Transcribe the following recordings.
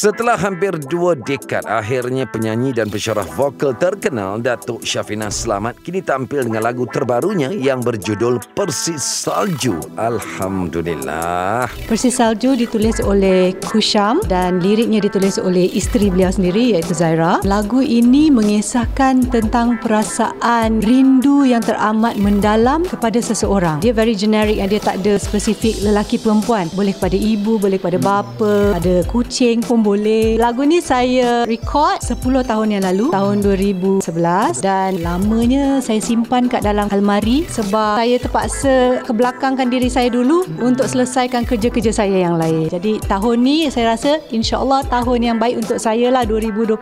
Setelah hampir dua dekad, akhirnya penyanyi dan pensyarah vokal terkenal Datuk Syafina Selamat kini tampil dengan lagu terbarunya yang berjudul Persis Salju. Alhamdulillah. Persis Salju ditulis oleh Kusham dan liriknya ditulis oleh isteri beliau sendiri iaitu Zaira. Lagu ini mengisahkan tentang perasaan rindu yang teramat mendalam kepada seseorang. Dia very generic dia tak ada spesifik lelaki perempuan. Boleh kepada ibu, boleh kepada bapa, ada kucing pun boleh. Lagu ni saya record 10 tahun yang lalu, tahun 2011 dan lamanya saya simpan kat dalam almari sebab saya terpaksa kebelakangkan diri saya dulu untuk selesaikan kerja-kerja saya yang lain. Jadi tahun ni saya rasa insya-Allah tahun yang baik untuk saya lah 2021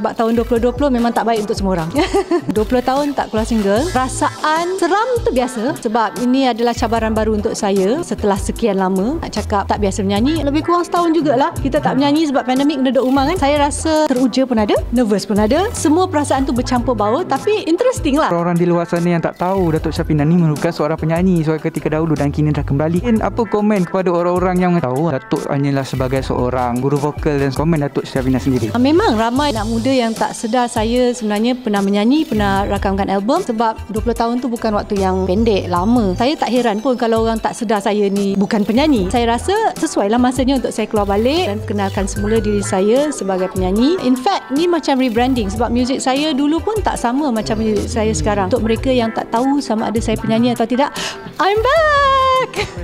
sebab tahun 2020 memang tak baik untuk semua orang. 20 tahun tak keluar single. Perasaan seram tu biasa sebab ini adalah cabaran baru untuk saya setelah sekian lama. Nak cakap tak biasa menyanyi, lebih kurang setahun jugalah. Kita tak menyanyi nyanyi sebab pandemik kena duduk rumah kan saya rasa teruja pun ada nervous pun ada. Semua perasaan tu bercampur baur tapi interesting lah. Orang di luar sana yang tak tahu Datuk Syafina ni merupakan seorang penyanyi soal ketika dahulu dan kini dah kembali. Dan apa komen kepada orang-orang yang tahu Datuk hanyalah sebagai seorang guru vokal dan komen Datuk Syafina sendiri? Ah, memang ramai anak muda yang tak sedar saya sebenarnya pernah menyanyi pernah rakamkan album. Sebab 20 tahun tu bukan waktu yang pendek lama. Saya tak heran pun kalau orang tak sedar saya ni bukan penyanyi. Saya rasa sesuai lah masanya untuk saya keluar balik dan kenalkan mengenalkan semula diri saya sebagai penyanyi. In fact, ni macam rebranding sebab muzik saya dulu pun tak sama macam muzik saya sekarang. Untuk mereka yang tak tahu sama ada saya penyanyi atau tidak, I'm back!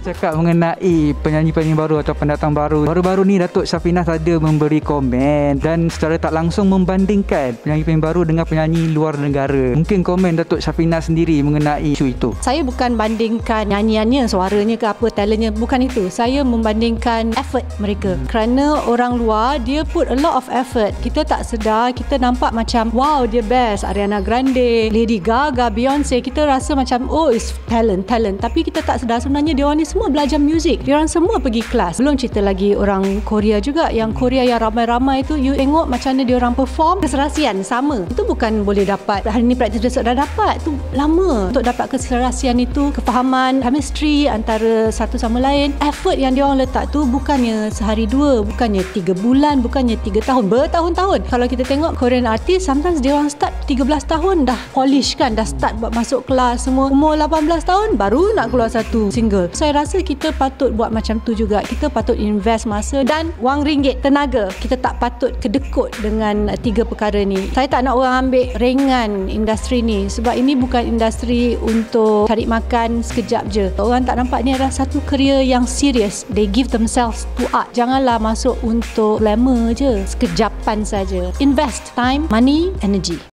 Cakap mengenai penyanyi-penyanyi baru atau pendatang baru. Baru-baru ni Datuk Syafinah ada memberi komen dan secara tak langsung membandingkan penyanyi-penyanyi baru dengan penyanyi luar negara. Mungkin komen Datuk Syafinah sendiri mengenai isu itu. Saya bukan bandingkan nyanyiannya, suaranya ke apa, talentnya. Bukan itu. Saya membandingkan effort mereka. Kerana orang luar dia put a lot of effort kita tak sedar kita nampak macam wow dia best Ariana Grande Lady Gaga Beyonce kita rasa macam oh is talent talent tapi kita tak sedar sebenarnya dia orang ni semua belajar muzik dia orang semua pergi kelas. Belum cerita lagi orang Korea juga. Yang Korea yang ramai-ramai tu you tengok macam mana dia orang perform. Keserasian sama. Itu bukan boleh dapat. Hari ni praktis besok dah dapat. Tu lama untuk dapat keserasian itu kefahaman chemistry antara satu sama lain. Effort yang dia orang letak tu bukannya sehari dua bukannya tiga bulan bukannya tiga tahun bertahun-tahun. Kalau kita tengok Korean artist sometimes dia orang start 13 tahun dah polish kan dah start buat masuk kelas semua. Umur 18 tahun baru nak keluar satu single saya rasa kita patut buat macam tu juga. Kita patut invest masa dan wang ringgit tenaga. Kita tak patut kedekut dengan tiga perkara ni. Saya tak nak orang ambil ringan industri ni sebab ini bukan industri untuk cari makan sekejap je. Orang tak nampak ni adalah satu kerja yang serius they give themselves to art. Janganlah masuk untuk glamour je. Sekejapan saja. Invest time money energy